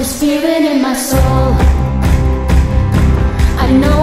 the spirit in my soul. I know.